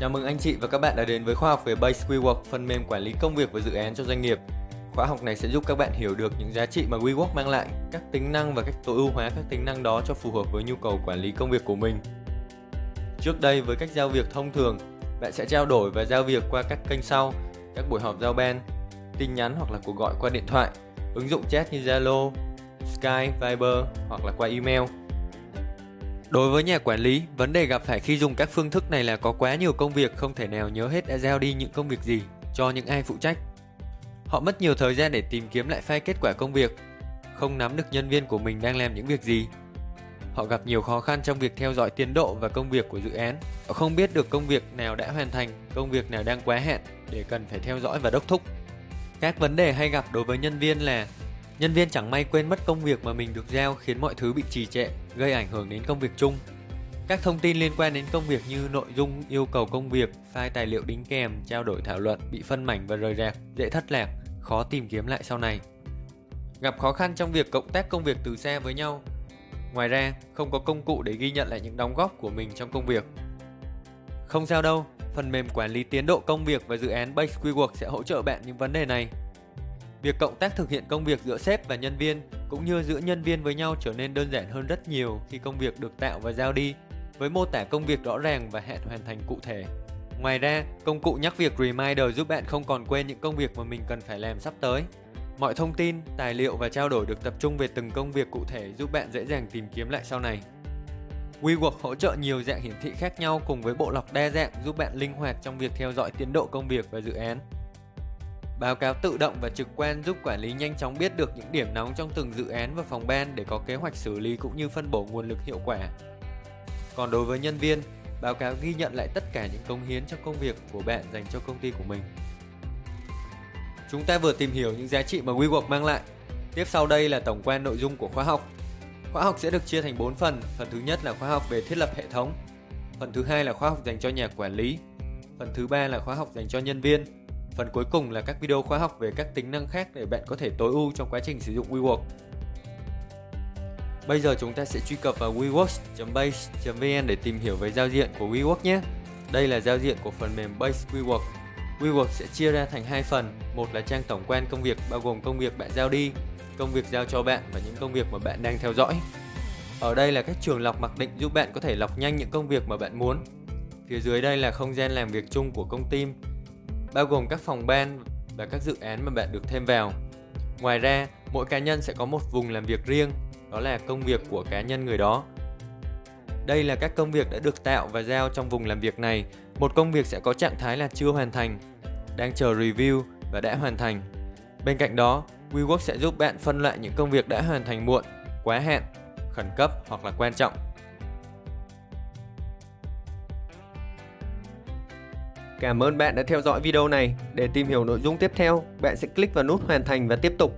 Chào mừng anh chị và các bạn đã đến với khóa học về Base WeWork, phần mềm quản lý công việc và dự án cho doanh nghiệp. Khóa học này sẽ giúp các bạn hiểu được những giá trị mà WeWork mang lại, các tính năng và cách tối ưu hóa các tính năng đó cho phù hợp với nhu cầu quản lý công việc của mình. Trước đây với cách giao việc thông thường, bạn sẽ trao đổi và giao việc qua các kênh sau, các buổi họp giao ban, tin nhắn hoặc là cuộc gọi qua điện thoại, ứng dụng chat như Zalo, Skype, Viber hoặc là qua email. Đối với nhà quản lý, vấn đề gặp phải khi dùng các phương thức này là có quá nhiều công việc không thể nào nhớ hết đã giao đi những công việc gì cho những ai phụ trách. Họ mất nhiều thời gian để tìm kiếm lại file kết quả công việc, không nắm được nhân viên của mình đang làm những việc gì. Họ gặp nhiều khó khăn trong việc theo dõi tiến độ và công việc của dự án. Họ không biết được công việc nào đã hoàn thành, công việc nào đang quá hạn để cần phải theo dõi và đốc thúc. Các vấn đề hay gặp đối với nhân viên là Nhân viên chẳng may quên mất công việc mà mình được giao khiến mọi thứ bị trì trệ, gây ảnh hưởng đến công việc chung. Các thông tin liên quan đến công việc như nội dung, yêu cầu công việc, file tài liệu đính kèm, trao đổi thảo luận bị phân mảnh và rời rạc, dễ thất lạc, khó tìm kiếm lại sau này. Gặp khó khăn trong việc cộng tác công việc từ xa với nhau. Ngoài ra, không có công cụ để ghi nhận lại những đóng góp của mình trong công việc. Không sao đâu, phần mềm quản lý tiến độ công việc và dự án Base WeWork sẽ hỗ trợ bạn những vấn đề này Việc cộng tác thực hiện công việc giữa sếp và nhân viên cũng như giữa nhân viên với nhau trở nên đơn giản hơn rất nhiều khi công việc được tạo và giao đi với mô tả công việc rõ ràng và hẹn hoàn thành cụ thể. Ngoài ra, công cụ nhắc việc Reminder giúp bạn không còn quên những công việc mà mình cần phải làm sắp tới. Mọi thông tin, tài liệu và trao đổi được tập trung về từng công việc cụ thể giúp bạn dễ dàng tìm kiếm lại sau này. WeWork hỗ trợ nhiều dạng hiển thị khác nhau cùng với bộ lọc đa dạng giúp bạn linh hoạt trong việc theo dõi tiến độ công việc và dự án. Báo cáo tự động và trực quan giúp quản lý nhanh chóng biết được những điểm nóng trong từng dự án và phòng ban để có kế hoạch xử lý cũng như phân bổ nguồn lực hiệu quả. Còn đối với nhân viên, báo cáo ghi nhận lại tất cả những công hiến trong công việc của bạn dành cho công ty của mình. Chúng ta vừa tìm hiểu những giá trị mà WeWork mang lại. Tiếp sau đây là tổng quan nội dung của khóa học. Khóa học sẽ được chia thành 4 phần. Phần thứ nhất là khóa học về thiết lập hệ thống. Phần thứ hai là khóa học dành cho nhà quản lý. Phần thứ ba là khóa học dành cho nhân viên Phần cuối cùng là các video khóa học về các tính năng khác để bạn có thể tối ưu trong quá trình sử dụng WeWork. Bây giờ chúng ta sẽ truy cập vào weworks.base.vn để tìm hiểu về giao diện của WeWork nhé. Đây là giao diện của phần mềm Base WeWork. WeWork sẽ chia ra thành hai phần, một là trang tổng quan công việc bao gồm công việc bạn giao đi, công việc giao cho bạn và những công việc mà bạn đang theo dõi. Ở đây là các trường lọc mặc định giúp bạn có thể lọc nhanh những công việc mà bạn muốn. Phía dưới đây là không gian làm việc chung của công ty bao gồm các phòng ban và các dự án mà bạn được thêm vào. Ngoài ra, mỗi cá nhân sẽ có một vùng làm việc riêng, đó là công việc của cá nhân người đó. Đây là các công việc đã được tạo và giao trong vùng làm việc này. Một công việc sẽ có trạng thái là chưa hoàn thành, đang chờ review và đã hoàn thành. Bên cạnh đó, WeWork sẽ giúp bạn phân loại những công việc đã hoàn thành muộn, quá hạn, khẩn cấp hoặc là quan trọng Cảm ơn bạn đã theo dõi video này. Để tìm hiểu nội dung tiếp theo, bạn sẽ click vào nút hoàn thành và tiếp tục.